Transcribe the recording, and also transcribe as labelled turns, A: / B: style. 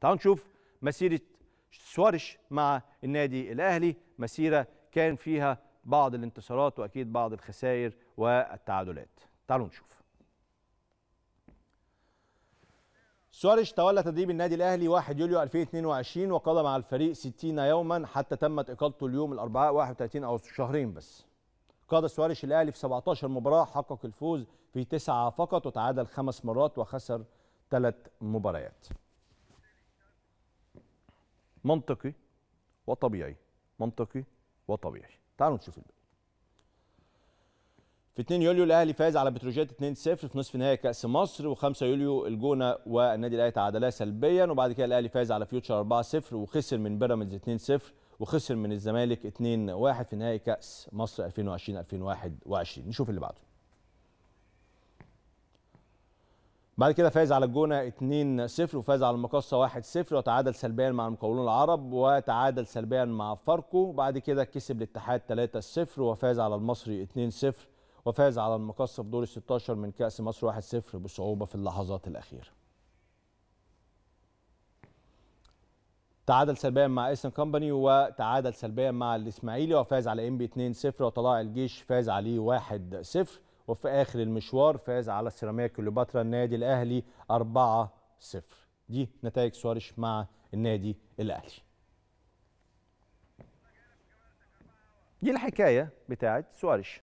A: تعالوا نشوف مسيرة سوارش مع النادي الأهلي. مسيرة كان فيها بعض الانتصارات وأكيد بعض الخسائر والتعادلات. تعالوا نشوف. سواريش تولى تدريب النادي الأهلي 1 يوليو 2022 وقضى مع الفريق 60 يوما حتى تمت إقالته اليوم الأربعاء 31 أو شهرين بس. قاد سواريش الأهلي في 17 مباراة حقق الفوز في تسعة فقط وتعادل خمس مرات وخسر ثلاث مباريات. منطقي وطبيعي. منطقي وطبيعي. تعالوا نشوف الباقي. في 2 يوليو الأهلي فاز على بتروجيت 2-0 في نصف نهائي كأس مصر و5 يوليو الجونة والنادي الأهلي تعادلا سلبيا وبعد كده الأهلي فاز على فيوتشر 4-0 وخسر من بيراميدز 2-0 وخسر من الزمالك 2-1 في نهائي كأس مصر 2020 2021 نشوف اللي بعده. بعد كده فاز على الجونة 2-0 وفاز على المقصة 1-0 وتعادل سلبيا مع المقاولون العرب وتعادل سلبيا مع فاركو بعد كده كسب الاتحاد 3-0 وفاز على المصري 2-0 وفاز على المقصة في دور ال 16 من كأس مصر 1-0 بصعوبة في اللحظات الأخيرة. تعادل سلبيا مع ايسترن كومباني وتعادل سلبيا مع الإسماعيلي وفاز على انبي 2-0 وطلائع الجيش فاز عليه 1-0 وفي آخر المشوار فاز على السيراميكا كليوباترا النادي الأهلي 4-0 دي نتائج سواريش مع النادي الأهلي. دي الحكاية بتاعت سواريش.